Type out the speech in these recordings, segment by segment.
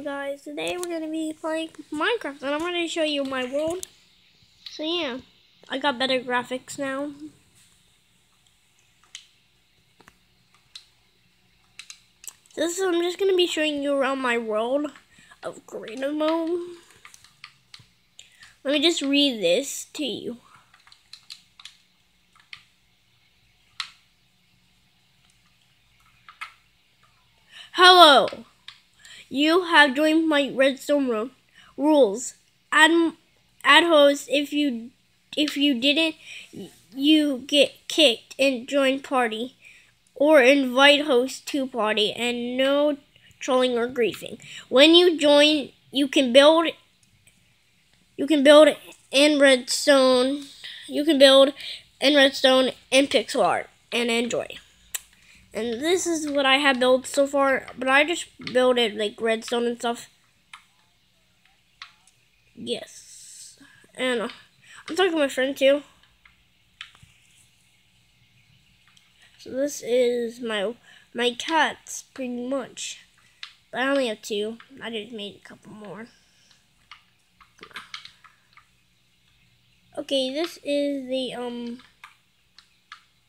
Guys, today we're gonna be playing Minecraft and I'm gonna show you my world. So yeah, I got better graphics now. This is, I'm just gonna be showing you around my world of mode. Let me just read this to you. Hello. You have joined my redstone room. Rules. Add add host if you if you didn't you get kicked and join party or invite host to party and no trolling or griefing. When you join you can build you can build in redstone you can build in redstone and pixel art and enjoy. And this is what I have built so far, but I just built it like redstone and stuff. Yes. And uh, I'm talking to my friend too. So this is my my cats pretty much. But I only have two. I just made a couple more. Okay, this is the um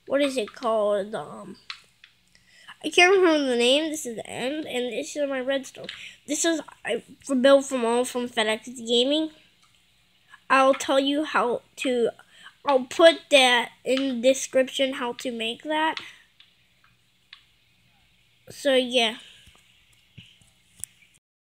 what is it called? Um I can't remember the name. This is the end, and this is my redstone. This is I built from all from FedEx Gaming. I'll tell you how to. I'll put that in the description how to make that. So yeah.